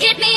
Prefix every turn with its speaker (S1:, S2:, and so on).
S1: Get me